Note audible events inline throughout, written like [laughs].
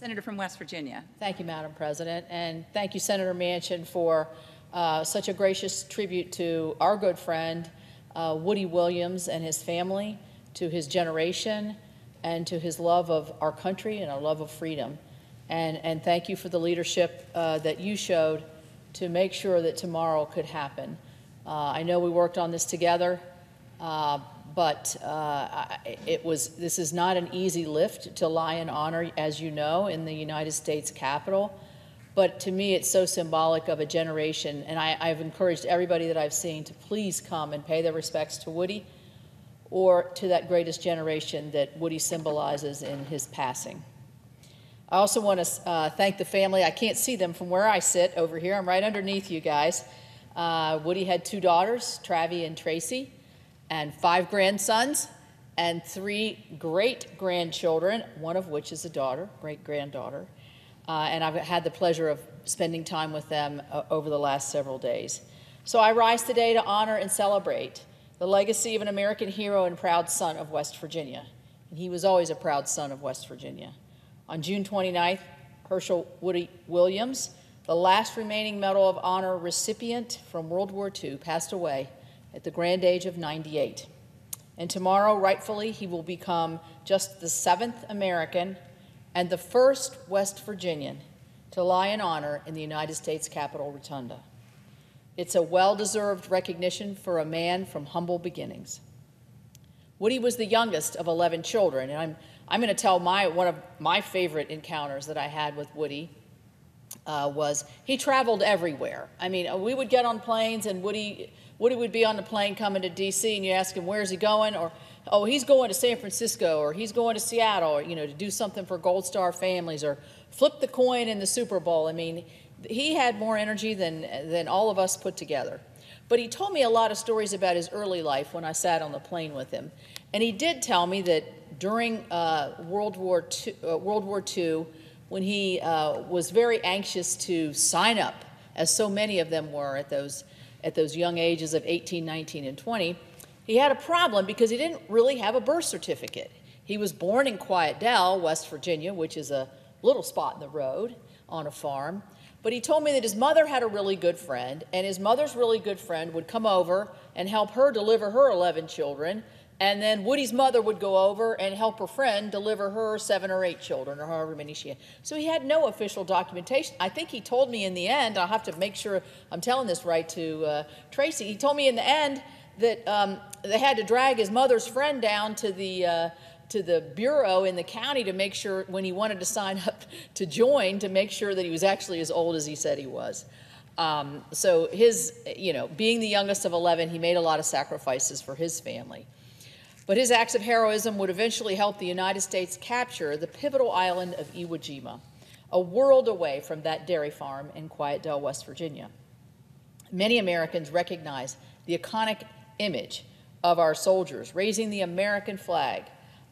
Senator from West Virginia. Thank you, Madam President, and thank you, Senator Manchin, for uh, such a gracious tribute to our good friend, uh, Woody Williams, and his family, to his generation, and to his love of our country and our love of freedom. And, and thank you for the leadership uh, that you showed to make sure that tomorrow could happen. Uh, I know we worked on this together. But uh, it was this is not an easy lift to lie in honor, as you know, in the United States Capitol. But to me, it's so symbolic of a generation, and I, I've encouraged everybody that I've seen to please come and pay their respects to Woody or to that greatest generation that Woody symbolizes in his passing. I also want to uh, thank the family. I can't see them from where I sit over here. I'm right underneath you guys. Uh, Woody had two daughters, Travi and Tracy and five grandsons and three great grandchildren, one of which is a daughter, great granddaughter. Uh, and I've had the pleasure of spending time with them uh, over the last several days. So I rise today to honor and celebrate the legacy of an American hero and proud son of West Virginia. And he was always a proud son of West Virginia. On June 29th, Hershel Woody Williams, the last remaining Medal of Honor recipient from World War II, passed away at the grand age of 98. And tomorrow, rightfully, he will become just the seventh American and the first West Virginian to lie in honor in the United States Capitol Rotunda. It's a well deserved recognition for a man from humble beginnings. Woody was the youngest of 11 children, and I'm, I'm going to tell my, one of my favorite encounters that I had with Woody uh, was he traveled everywhere. I mean, we would get on planes, and Woody Woody would be on the plane coming to D.C. and you ask him, where's he going? Or, oh, he's going to San Francisco or he's going to Seattle, or, you know, to do something for Gold Star families or flip the coin in the Super Bowl. I mean, he had more energy than, than all of us put together. But he told me a lot of stories about his early life when I sat on the plane with him. And he did tell me that during uh, World, War II, uh, World War II, when he uh, was very anxious to sign up, as so many of them were at those at those young ages of 18, 19, and 20, he had a problem because he didn't really have a birth certificate. He was born in Quiet Dell, West Virginia, which is a little spot in the road on a farm. But he told me that his mother had a really good friend, and his mother's really good friend would come over and help her deliver her 11 children and then Woody's mother would go over and help her friend deliver her seven or eight children, or however many she had. So he had no official documentation. I think he told me in the end, I'll have to make sure I'm telling this right to uh, Tracy, he told me in the end that um, they had to drag his mother's friend down to the uh, to the bureau in the county to make sure when he wanted to sign [laughs] up to join to make sure that he was actually as old as he said he was. Um, so his, you know, being the youngest of 11, he made a lot of sacrifices for his family. But his acts of heroism would eventually help the United States capture the pivotal island of Iwo Jima, a world away from that dairy farm in Quiet Dell, West Virginia. Many Americans recognize the iconic image of our soldiers raising the American flag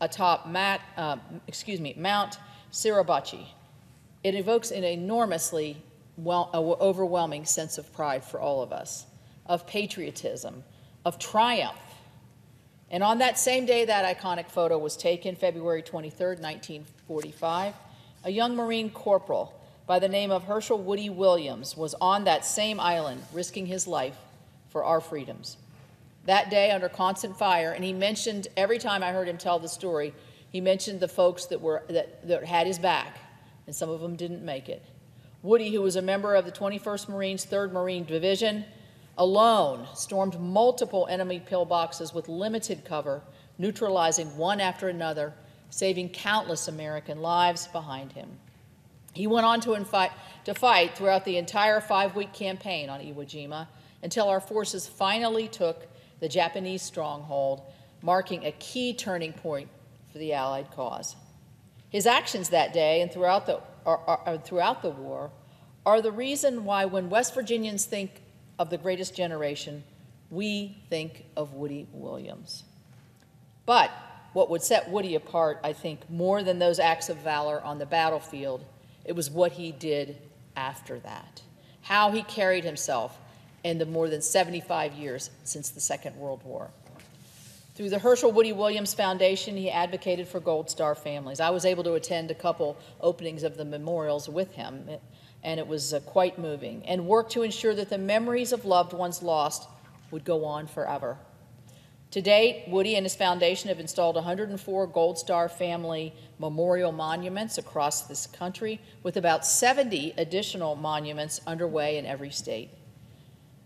atop Matt, uh, excuse me, Mount Suribachi. It evokes an enormously well, overwhelming sense of pride for all of us, of patriotism, of triumph and on that same day that iconic photo was taken, February 23, 1945, a young Marine corporal by the name of Hershel Woody Williams was on that same island risking his life for our freedoms. That day, under constant fire, and he mentioned every time I heard him tell the story, he mentioned the folks that, were, that, that had his back, and some of them didn't make it. Woody, who was a member of the 21st Marines, 3rd Marine Division, alone stormed multiple enemy pillboxes with limited cover, neutralizing one after another, saving countless American lives behind him. He went on to, fight, to fight throughout the entire five-week campaign on Iwo Jima until our forces finally took the Japanese stronghold, marking a key turning point for the Allied cause. His actions that day and throughout the, are, are, uh, throughout the war are the reason why when West Virginians think of the greatest generation, we think of Woody Williams. But what would set Woody apart, I think, more than those acts of valor on the battlefield, it was what he did after that. How he carried himself in the more than 75 years since the Second World War. Through the Hershel Woody Williams Foundation, he advocated for Gold Star families. I was able to attend a couple openings of the memorials with him, and it was uh, quite moving, and worked to ensure that the memories of loved ones lost would go on forever. To date, Woody and his foundation have installed 104 Gold Star family memorial monuments across this country, with about 70 additional monuments underway in every state.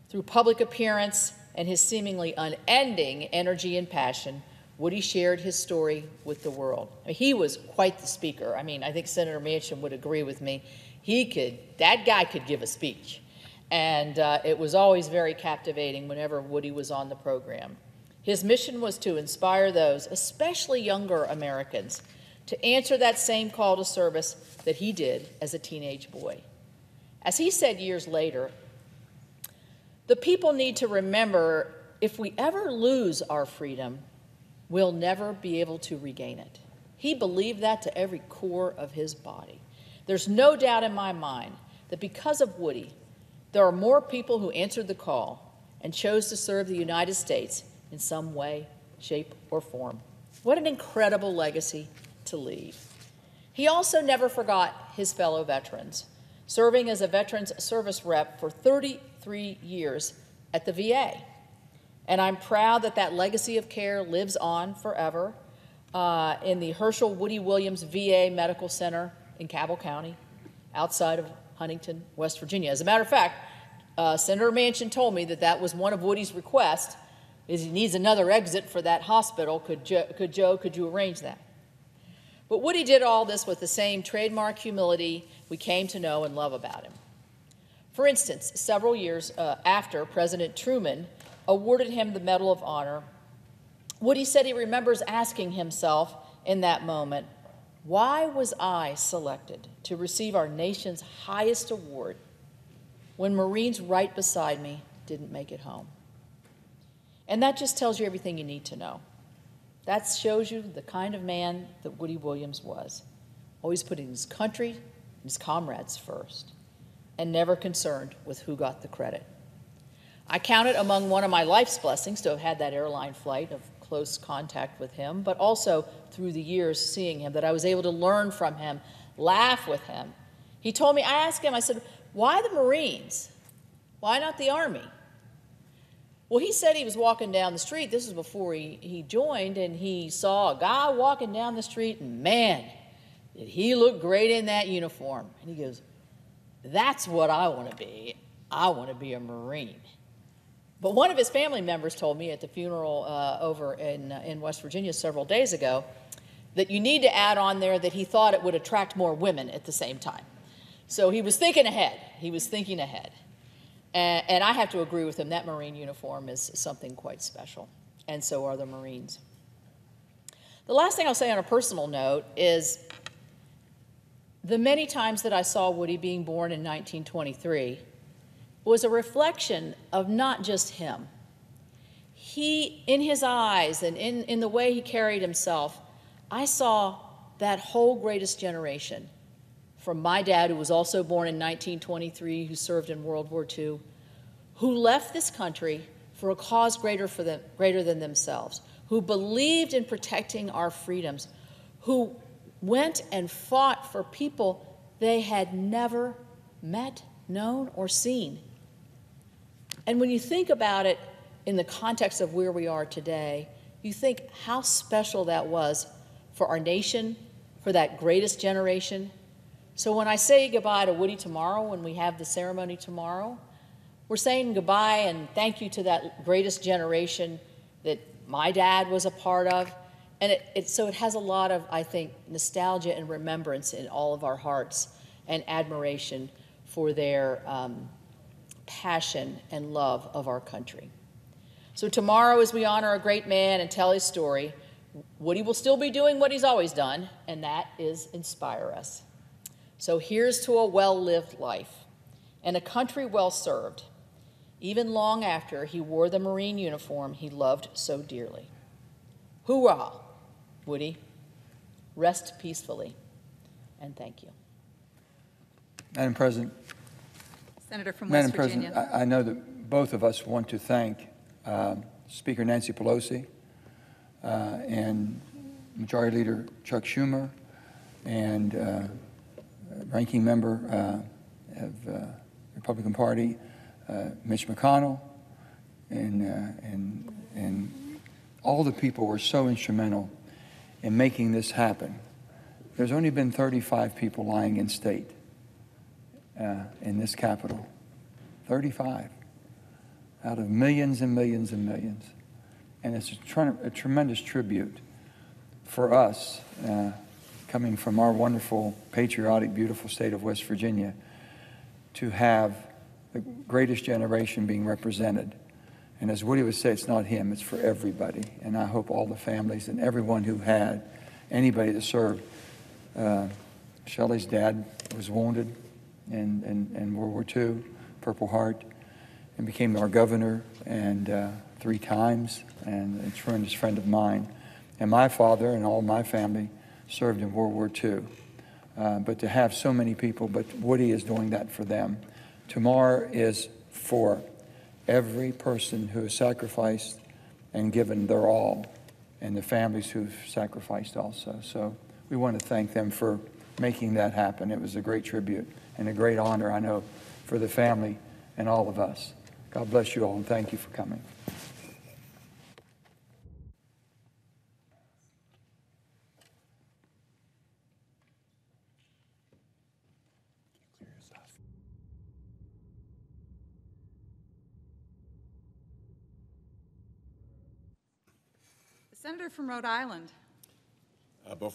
Through public appearance and his seemingly unending energy and passion, Woody shared his story with the world. He was quite the speaker. I mean, I think Senator Manchin would agree with me. He could, that guy could give a speech. And uh, it was always very captivating whenever Woody was on the program. His mission was to inspire those, especially younger Americans, to answer that same call to service that he did as a teenage boy. As he said years later, the people need to remember if we ever lose our freedom, we'll never be able to regain it. He believed that to every core of his body. There's no doubt in my mind that because of Woody, there are more people who answered the call and chose to serve the United States in some way, shape, or form. What an incredible legacy to leave. He also never forgot his fellow veterans, serving as a Veterans Service Rep for 33 years at the VA. And I'm proud that that legacy of care lives on forever uh, in the Hershel Woody Williams VA Medical Center in Cabell County, outside of Huntington, West Virginia. As a matter of fact, uh, Senator Manchin told me that that was one of Woody's requests, is he needs another exit for that hospital. Could, jo- could Joe, could you arrange that? But Woody did all this with the same trademark humility we came to know and love about him. For instance, several years uh, after President Truman awarded him the Medal of Honor, Woody said he remembers asking himself in that moment, why was I selected to receive our nation's highest award when Marines right beside me didn't make it home? And that just tells you everything you need to know. That shows you the kind of man that Woody Williams was, always putting his country and his comrades first, and never concerned with who got the credit. I count it among one of my life's blessings to have had that airline flight of close contact with him, but also through the years seeing him, that I was able to learn from him, laugh with him. He told me, I asked him, I said, why the Marines? Why not the Army? Well, he said he was walking down the street. This was before he, he joined, and he saw a guy walking down the street, and man, did he look great in that uniform. And he goes, That's what I want to be. I want to be a Marine. But one of his family members told me at the funeral uh, over in, uh, in West Virginia several days ago that you need to add on there that he thought it would attract more women at the same time. So he was thinking ahead. He was thinking ahead. And, and I have to agree with him. That Marine uniform is something quite special, and so are the Marines. The last thing I'll say on a personal note is the many times that I saw Woody being born in 1923 was a reflection of not just him. He, in his eyes and in, in the way he carried himself, I saw that whole greatest generation from my dad, who was also born in 1923, who served in World War II, who left this country for a cause greater, for them, greater than themselves, who believed in protecting our freedoms, who went and fought for people they had never met, known, or seen. And when you think about it in the context of where we are today, you think how special that was for our nation, for that greatest generation. So when I say goodbye to Woody tomorrow, when we have the ceremony tomorrow, we're saying goodbye and thank you to that greatest generation that my dad was a part of. And it, it, so it has a lot of, I think, nostalgia and remembrance in all of our hearts and admiration for their um, passion and love of our country. So, tomorrow, as we honor a great man and tell his story, Woody will still be doing what he's always done, and that is inspire us. So, here's to a well lived life and a country well served, even long after he wore the Marine uniform he loved so dearly. Hoorah, Woody. Rest peacefully, and thank you. Madam President, Senator from Madam West President, Virginia. I I know that both of us want to thank um, Speaker Nancy Pelosi uh, and Majority Leader Chuck Schumer, and uh, Ranking Member uh, of uh, Republican Party uh, Mitch McConnell, and, uh, and, and all the people were so instrumental in making this happen. There's only been 35 people lying in state uh, in this Capitol. 35 out of millions and millions and millions. And it's a, a tremendous tribute for us, uh, coming from our wonderful, patriotic, beautiful state of West Virginia, to have the greatest generation being represented. And as Woody would say, it's not him, it's for everybody. And I hope all the families and everyone who had anybody that served. Uh, Shelley's dad was wounded in, in, in World War II, Purple Heart, and became our governor and uh, three times, and a tremendous friend of mine. And my father and all my family served in World War II. Uh, but to have so many people, but Woody is doing that for them. Tomorrow is for every person who has sacrificed and given their all, and the families who've sacrificed also. So we want to thank them for making that happen. It was a great tribute and a great honor, I know, for the family and all of us. God bless you all, and thank you for coming. The Senator from Rhode Island. Uh, Before